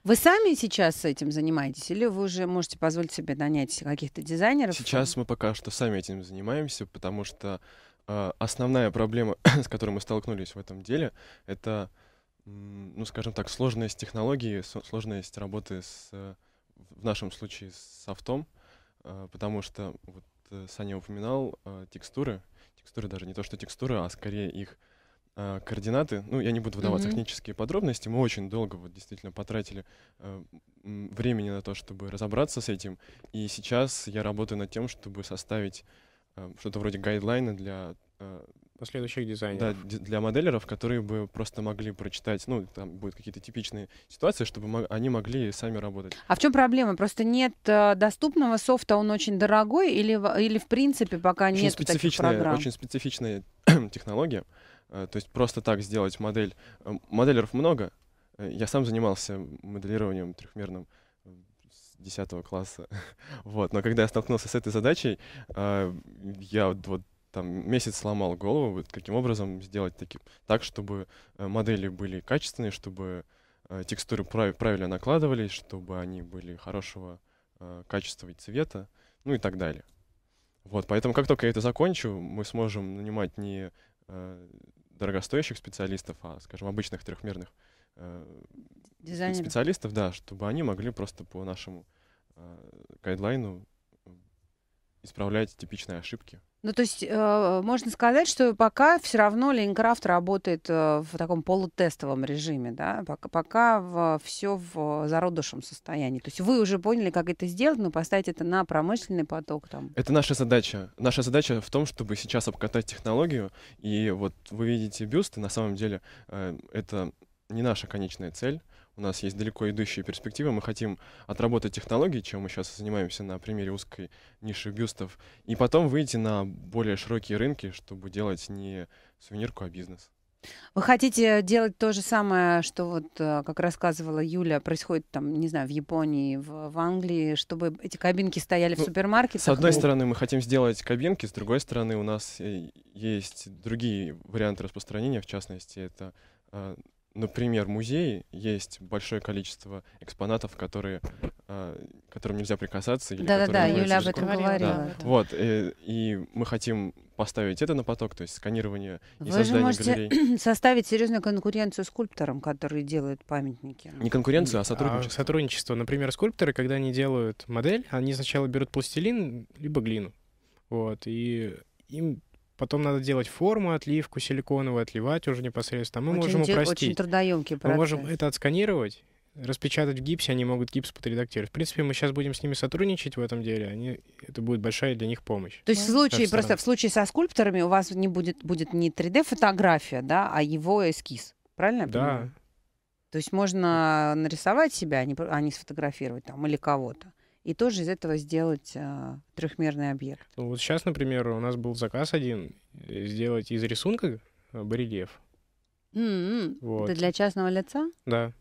Вы сами сейчас этим занимаетесь, или вы уже можете позволить себе нанять каких-то дизайнеров? Сейчас мы пока что сами этим занимаемся, потому что э, основная проблема, с которой мы столкнулись в этом деле, это, ну, скажем так, сложность технологии, сложность работы с, в нашем случае, с софтом, э, потому что, вот э, Саня упоминал э, текстуры, текстуры даже не то, что текстуры, а скорее их э, координаты. Ну, я не буду вдаваться в Мгм. технические подробности. Мы очень долго вот действительно потратили э, времени на то, чтобы разобраться с этим. И сейчас я работаю над тем, чтобы составить э, что-то вроде гайдлайна для, э, Последующих да, дизайнеров. д- для моделеров, которые бы просто могли прочитать, ну, там будут какие-то типичные ситуации, чтобы мо- они могли сами работать. А в чем проблема? Просто нет э, доступного софта, он очень дорогой, или, в- или в принципе пока Очень нет таких программ? очень специфичная технология. Э, То есть просто так сделать модель. э, Моделеров много. Э, Я сам занимался моделированием трехмерным с 10 класса. Вот. Но когда я столкнулся с этой задачей, я вот, там месяц сломал голову, вот каким образом сделать таки, так, чтобы модели были качественные, чтобы текстуры прав- правильно накладывались, чтобы они были хорошего качества и цвета, ну и так далее. Вот, поэтому как только я это закончу, мы сможем нанимать не дорогостоящих специалистов, а, скажем, обычных трехмерных э, Дизайнеры. специалистов, да, чтобы они могли просто по нашему э, гайдлайну исправлять типичные ошибки. Ну, то есть э, можно сказать, что пока все равно Лейнкрафт работает э, в таком полутестовом режиме, да, пока, пока все в зародышем состоянии. То есть вы уже поняли, как это сделать, но поставить это на промышленный поток там. Это наша задача. Наша задача в том, чтобы сейчас обкатать технологию. И вот вы видите бюсты, на самом деле э, это не наша конечная цель. У нас есть далеко идущие перспективы. Мы хотим отработать технологии, чем мы сейчас занимаемся на примере узкой ниши бюстов, и потом выйти на более широкие рынки, чтобы делать не сувенирку, а бизнес. Вы хотите делать то же самое, что вот, э, как рассказывала Юля, происходит там, не знаю, в Японии, в, в Англии, чтобы эти кабинки стояли в Ну, супермаркетах? С одной стороны, мы хотим сделать кабинки, с другой стороны, у нас э, есть другие варианты распространения, в частности, это, э, например, музеи, есть большое количество экспонатов, которые, э, которым нельзя прикасаться. Да-да-да, Юля об этом Говорила, да. да. Вот, э, и мы хотим поставить это на поток, то есть сканирование и Вы же создание можете галерей. составить серьезную конкуренцию скульпторам, которые делают памятники. Не конкуренцию, а А сотрудничество. сотрудничество. Например, скульпторы, когда они делают модель, они сначала берут пластилин либо глину. Вот. И им потом надо делать форму, отливку силиконовую, отливать уже непосредственно. А Мы очень, можем те- очень упростить. трудоемкий Мы процесс. можем это отсканировать, распечатать в гипсе, они могут гипс подредактировать. В принципе, мы сейчас будем с ними сотрудничать в этом деле. Они, это будет большая для них помощь. То есть в случае, Со просто стороны. в случае со скульпторами у вас не будет, будет не 3D-фотография, да, а его эскиз. Правильно я Да. понимаю? То есть можно нарисовать себя, а не, а не сфотографировать там или кого-то. И тоже из этого сделать э, трехмерный объект. Ну, вот сейчас, например, у нас был заказ один э, сделать из рисунка э, барельеф. М-м. Вот. Это для частного лица Да.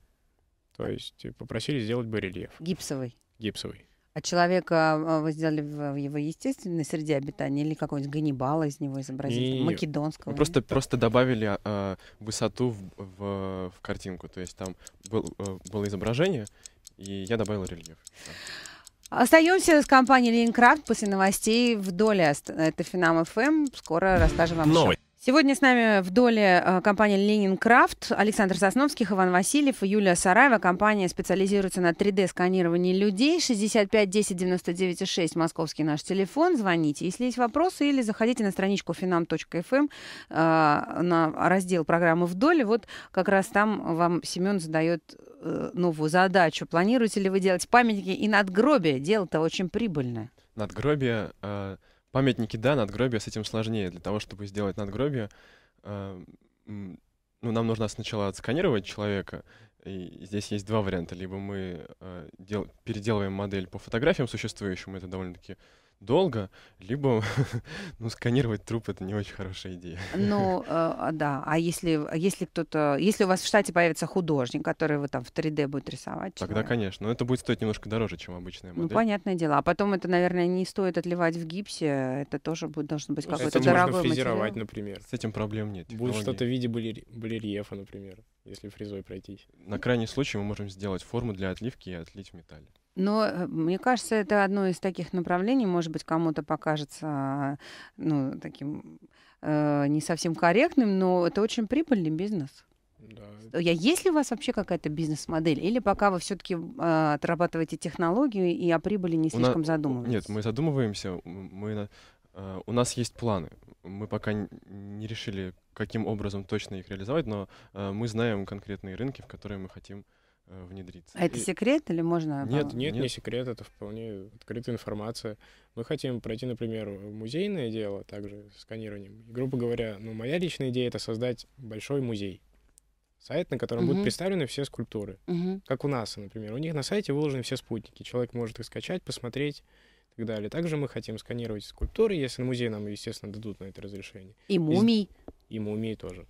То есть э, попросили сделать барельеф гипсовый. гипсовый. А человека э, вы сделали в его естественной среде обитания или какой-нибудь Ганнибала из него изобразили, Не-не-не. македонского? Мы просто, просто добавили а, а, высоту в, в- в картинку. То есть там был, э, было изображение, и я добавил рельеф. Остаемся с компанией Лейнкрафт после новостей в доле. Это Финам ФМ. Скоро расскажем вам еще. Сегодня с нами в доле э, компания Ленинграфт, Александр Сосновских, Иван Васильев и Юлия Сараева. Компания специализируется на 3D-сканировании людей. 65 10 99 6 московский наш телефон. Звоните, если есть вопросы, или заходите на страничку finam.fm э, на раздел программы в доле. Вот как раз там вам Семен задает э, новую задачу. Планируете ли вы делать памятники и надгробия? Дело-то очень прибыльное. Надгробие... Э Памятники, да, надгробия с этим сложнее. Для того, чтобы сделать надгробие, э, ну, нам нужно сначала отсканировать человека. И здесь есть два варианта. Либо мы э, дел- переделываем модель по фотографиям существующим, это довольно-таки долго, либо ну, сканировать труп это не очень хорошая идея. Ну, э, да. А если, если кто-то, если у вас в штате появится художник, который вы там в 3D будет рисовать? Тогда, человека? конечно. Но это будет стоить немножко дороже, чем обычная модель. Ну, понятное дело. А потом это, наверное, не стоит отливать в гипсе. Это тоже будет, должен быть Ну, какой-то это дорогой можно фрезеровать, материал. например. С этим проблем нет. Будет что-то в виде балери- балерьефа, например, если фрезой пройтись. На крайний случай мы можем сделать форму для отливки и отлить в металле. Но э, мне кажется, это одно из таких направлений, может быть, кому-то покажется ну, таким э, не совсем корректным, но это очень прибыльный бизнес. Да. Есть ли у вас вообще какая-то бизнес-модель? Или пока вы все-таки отрабатываете технологию и о прибыли не слишком задумываетесь? Нет, мы задумываемся, мы, э, у нас есть планы. Мы пока не решили, каким образом точно их реализовать, но э, мы знаем конкретные рынки, в которые мы хотим э, внедриться. А это И- секрет или можно... Нет, по- Нет, не Нет. секрет, это вполне открытая информация. Мы хотим пройти, например, музейное дело, также с сканированием. И, грубо говоря, ну, моя личная идея — это создать большой музей. Сайт, на котором Мгм. будут представлены все скульптуры. Мгм. Как у НАСА, например. У них на сайте выложены все спутники. Человек может их скачать, посмотреть и так далее. Также мы хотим сканировать скульптуры, если музей нам, естественно, дадут на это разрешение. И мумий. И мумии тоже.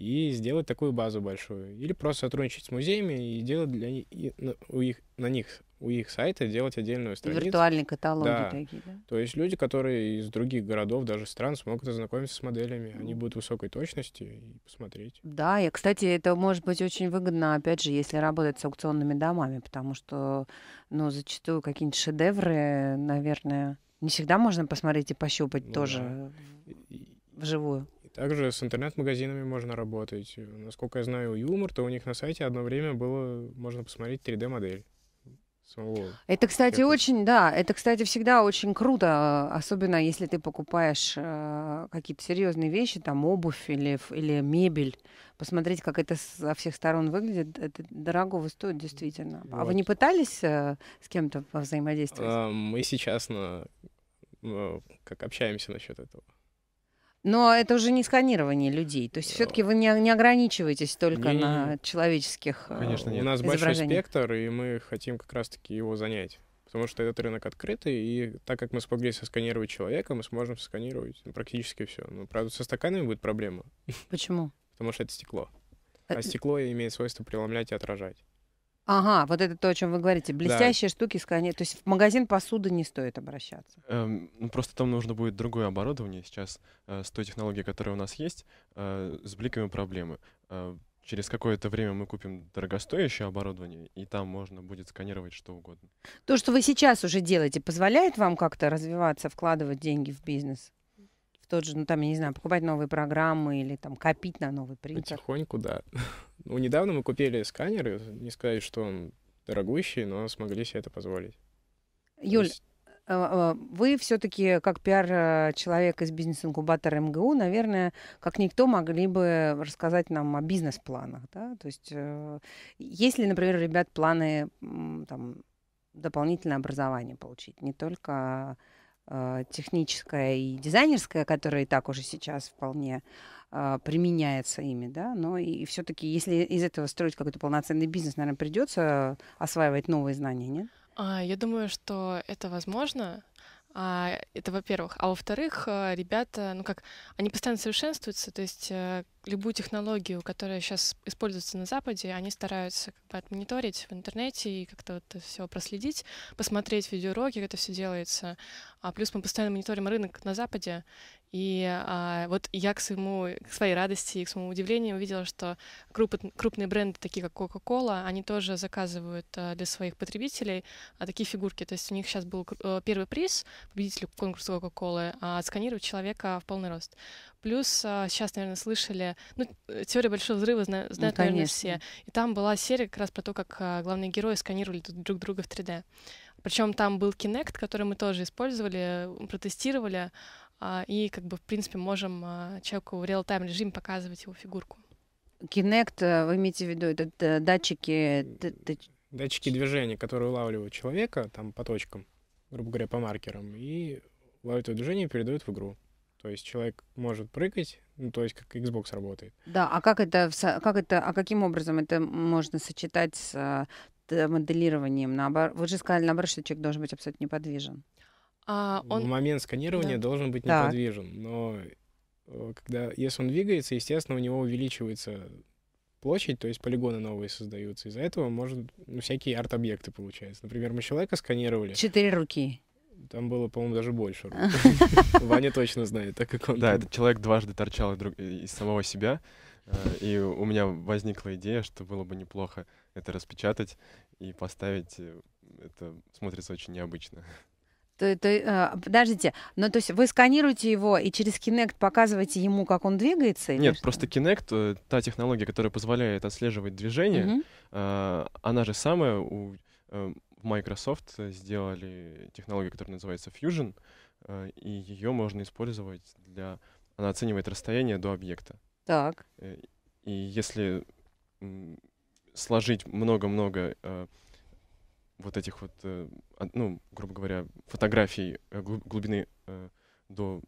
И сделать такую базу большую. Или просто сотрудничать с музеями и делать для и на, у их, на них, у их сайта делать отдельную страницу. виртуальные каталоги Да. такие, да? То есть люди, которые из других городов, даже стран, смогут ознакомиться с моделями. Они будут высокой точности и посмотреть. Да, и, кстати, это может быть очень выгодно, опять же, если работать с аукционными домами, потому что, ну, зачастую какие-нибудь шедевры, наверное, не всегда можно посмотреть и пощупать Ну тоже И, вживую. Также с интернет-магазинами можно работать. Насколько я знаю, у Юмор, то у них на сайте одно время было, можно посмотреть 3D-модель самого. Это, кстати, Техники. очень, да, это, кстати, всегда очень круто, э, особенно если ты покупаешь э, какие-то серьезные вещи, там обувь или, или мебель, посмотреть, как это со всех сторон выглядит, это дорогого стоит действительно. А вы Вот. не пытались э, с кем-то взаимодействовать? А, Мы сейчас на ну, как общаемся насчет этого. Но это уже не сканирование людей. То есть все-таки вы не, не ограничиваетесь только Не-не-не. на человеческих. э, Конечно, У нет. нас большой спектр, и мы хотим как раз-таки его занять. Потому что этот рынок открытый, и так как мы смогли сосканировать человека, мы сможем сосканировать ну, практически все. Но, правда, со стаканами будет проблема, Почему? потому что это стекло. Э, А стекло имеет свойство преломлять и отражать. Ага, вот это то, о чем вы говорите. Блестящие штуки сканировать. То есть в магазин посуды не стоит обращаться. Эм, ну, просто там нужно будет другое оборудование. Сейчас э, с той технологией, которая у нас есть, э, с бликами проблемы. Э, через какое-то время мы купим дорогостоящее оборудование, и там можно будет сканировать что угодно. То, что вы сейчас уже делаете, позволяет вам как-то развиваться, вкладывать деньги в бизнес? Тот же, ну там, я не знаю, покупать новые программы или там копить на новый принтер? Потихоньку, да. Ну, недавно мы купили сканеры, не сказать, что он дорогущий, но смогли себе это позволить. Юль, есть э, э, вы все-таки как пиар-человек из бизнес-инкубатора МГУ, наверное, как никто могли бы рассказать нам о бизнес-планах, да? То есть э, есть ли, например, ребят планы там, дополнительное образование получить, не только э, техническое и дизайнерское, которое и так уже сейчас вполне э, применяется ими, да, но и все-таки, если из этого строить какой-то полноценный бизнес, наверное, придется осваивать новые знания, нет? А, я думаю, что это возможно. А, это во-первых. А во-вторых, э, ребята, ну как, они постоянно совершенствуются, то есть э, любую технологию, которая сейчас используется на Западе, они стараются как бы отмониторить в интернете и как-то вот это все проследить, посмотреть видеоуроки, как это все делается. А плюс мы постоянно мониторим рынок на Западе, и а, вот я к своему, к своей радости и к своему удивлению увидела, что круп- крупные бренды, такие как Coca-Cola, они тоже заказывают а, для своих потребителей а, такие фигурки. То есть у них сейчас был э, первый приз победителю конкурса Coca-Cola а, отсканировать человека в полный рост. Плюс а, сейчас, наверное, слышали, ну, э, теория большого взрыва зна- знают, Ну, наверное, все. И там была серия как раз про то, как а, главные герои сканировали друг- друг друга в 3D. Причем там был Kinect, который мы тоже использовали, протестировали, а, и как бы, в принципе, можем а, человеку в реал-тайм режиме показывать его фигурку. Kinect, э, вы имеете в виду, это э, датчики... Датчики движения, которые улавливают человека там по точкам, грубо говоря, по маркерам, и ловят это движение и передают в игру. То есть человек может прыгать, ну, то есть как Xbox работает. Да, а как это, в как это, а каким образом это можно сочетать с э, моделированием? Наоборот, вы же сказали, наоборот, что человек должен быть абсолютно неподвижен. А, В он, момент сканирования Да. должен быть Так. неподвижен, но э, когда, если он двигается, естественно, у него увеличивается площадь, то есть полигоны новые создаются. Из-за этого может ну, всякие арт-объекты получаются. Например, мы человека сканировали, Четыре руки. Там было, по-моему, даже больше. рук. Ваня точно знает, так как он... Да, этот человек дважды торчал из самого себя, э, и у меня возникла идея, что было бы неплохо это распечатать и поставить. э, Это смотрится очень необычно. То- то, э, подождите, ну то есть вы сканируете его и через Kinect показываете ему, как он двигается? или Нет, что? просто Kinect, та технология, которая позволяет отслеживать движение, э, она же самая у Microsoft сделали технологию, которая называется Fusion, э, и ее можно использовать для... Она оценивает расстояние до объекта. Так. Э, И если сложить много-много э, вот этих вот, э, от- ну, грубо говоря, фотографий э, глу- глубины э, до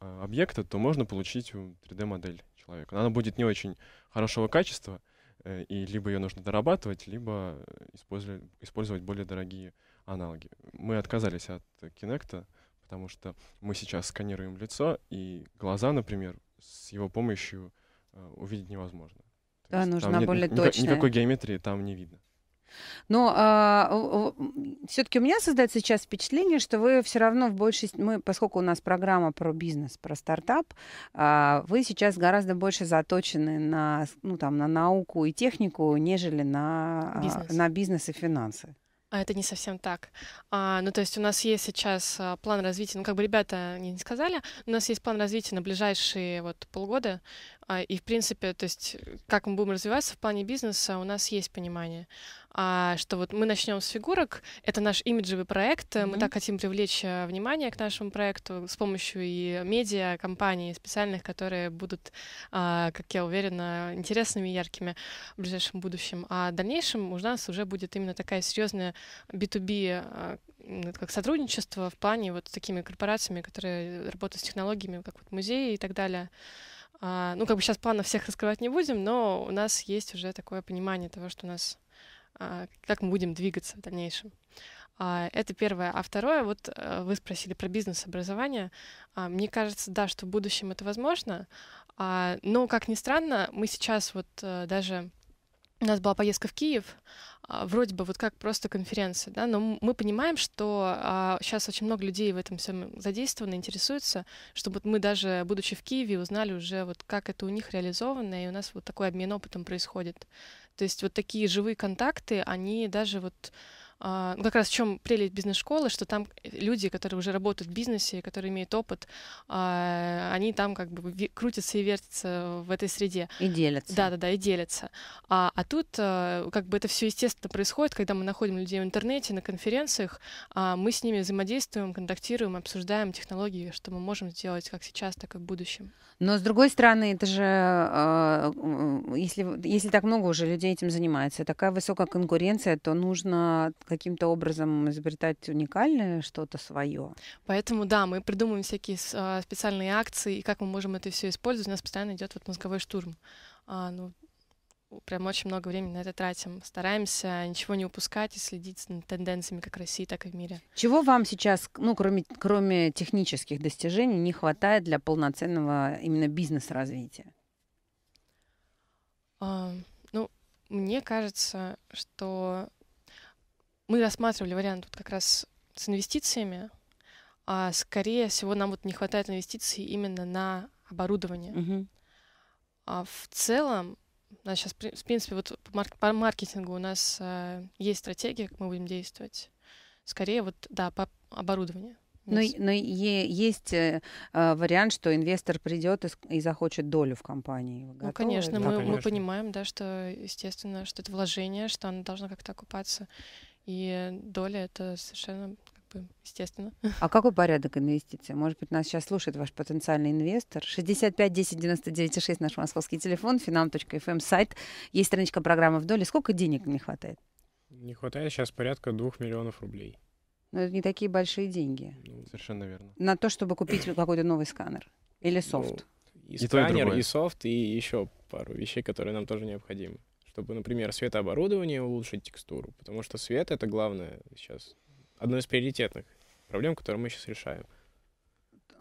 э, объекта, то можно получить 3D-модель человека. Она будет не очень хорошего качества, э, и либо ее нужно дорабатывать, либо э, использовать, использовать более дорогие аналоги. Мы отказались от Kinect, потому что мы сейчас сканируем лицо, и глаза, например, с его помощью э, увидеть невозможно. То Да, нужна более ника- точная. Никакой геометрии там не видно. Но все-таки у меня создается сейчас впечатление, что вы все равно в большей мы, поскольку у нас программа про бизнес, про стартап, а, вы сейчас гораздо больше заточены на, ну, там, на науку и технику, нежели на а, Бизнес. на бизнес и финансы. А это не совсем так. А, ну, то есть у нас есть сейчас а, план развития, ну, как бы ребята не, сказали, у нас есть план развития на ближайшие вот полгода, а, и, в принципе, то есть как мы будем развиваться в плане бизнеса, у нас есть понимание, а, что вот мы начнем с фигурок, это наш имиджевый проект, э, мы так хотим привлечь а, внимание к нашему проекту с помощью и медиа, компаний специальных, которые будут, а, как я уверена, интересными и яркими в ближайшем будущем. А в дальнейшем у нас уже будет именно такая серьезная B2B а, м, это как сотрудничество в плане вот с такими корпорациями, которые работают с технологиями, как вот музеи и так далее. А, ну, как бы сейчас планов всех раскрывать не будем, но у нас есть уже такое понимание того, что у нас, а, как мы будем двигаться в дальнейшем. А, это первое. А второе, вот э, вы спросили про бизнес-образование. Мне кажется, да, что в будущем это возможно. Но, как ни странно, мы сейчас вот э, даже у нас была поездка в Киев, а, вроде бы вот как просто конференция, да, но мы понимаем, что сейчас очень много людей в этом всем задействованы, интересуются, чтобы вот мы даже, будучи в Киеве, узнали уже вот как это у них реализовано, и у нас вот такой обмен опытом происходит. То есть вот такие живые контакты, они даже вот а, как раз в чем прелесть бизнес-школы, что там люди, которые уже работают в бизнесе, которые имеют опыт, а, они там как бы крутятся и вертятся в этой среде. И делятся. Да, да, да, и делятся. А, а тут э, как бы это все естественно происходит, когда мы находим людей в интернете, на конференциях, а мы с ними взаимодействуем, контактируем, обсуждаем технологии, что мы можем сделать как сейчас, так и в будущем. Но с другой стороны, это же, э, если, если так много уже людей этим занимается, такая высокая конкуренция, то нужно каким-то образом изобретать уникальное что-то свое. Поэтому, да, мы придумываем всякие а, специальные акции, и как мы можем это все использовать. У нас постоянно идет вот мозговой штурм. А, ну, прям очень много времени на это тратим. Стараемся ничего не упускать и следить за тенденциями как в России, так и в мире. Чего вам сейчас, ну, кроме, кроме технических достижений, не хватает для полноценного именно бизнес-развития? А, ну, мне кажется, что мы рассматривали вариант вот как раз с инвестициями, а скорее всего нам вот не хватает инвестиций именно на оборудование. Мгм. А в целом, нас сейчас, в принципе, вот по, марк- по маркетингу у нас э, есть стратегия, как мы будем действовать. Скорее, вот, да, по оборудованию. Но, но е- есть э, э, вариант, что инвестор придет и, и захочет долю в компании. Вы Ну, конечно, Да, мы, мы конечно. понимаем, да, что, естественно, что это вложение, что оно должно как-то окупаться. И доля это совершенно как бы естественно. А какой порядок инвестиций? Может быть, нас сейчас слушает ваш потенциальный инвестор. 65 10 99 6 наш московский телефон, final.fm сайт. Есть страничка программы в доле. Сколько денег не хватает? Не хватает сейчас порядка двух миллионов рублей. Ну, это не такие большие деньги. Ну, Совершенно верно. На то, чтобы купить какой-то новый сканер. Или софт. Ну, и И и сканер, другое. и софт, и еще пару вещей, которые нам тоже необходимы. Чтобы, например, светооборудование улучшить текстуру. Потому что свет — это главное сейчас. Одно из приоритетных проблем, которые мы сейчас решаем.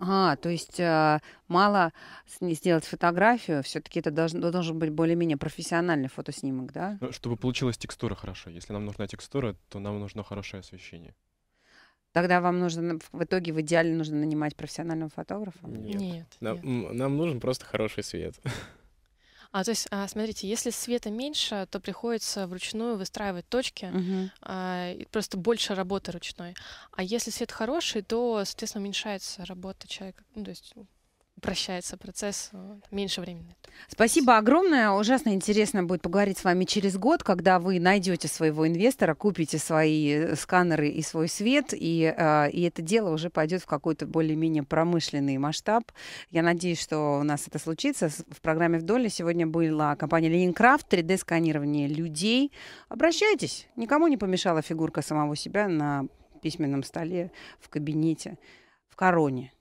А, то есть э, мало сделать фотографию, все-таки это должен, должен быть более-менее профессиональный фотоснимок, да? Ну, чтобы получилась текстура хорошо. Если нам нужна текстура, то нам нужно хорошее освещение. Тогда вам нужно в итоге в идеале нужно нанимать профессионального фотографа. Нет. Нет. Нам, нет. нам нужен просто хороший свет. А, то есть, а, смотрите, если света меньше, то приходится вручную выстраивать точки, а, и просто больше работы ручной. А если свет хороший, то, соответственно, уменьшается работа человека, ну, то есть упрощается процесс, меньше времени. Спасибо огромное. Ужасно интересно будет поговорить с вами через год, когда вы найдете своего инвестора, купите свои э, сканеры и свой свет, и, э, и это дело уже пойдет в какой-то более-менее промышленный масштаб. Я надеюсь, что у нас это случится. В программе «В доле» сегодня была компания «Ленинграфт», 3D-сканирование людей. Обращайтесь. Никому не помешала фигурка самого себя на письменном столе в кабинете в Короне.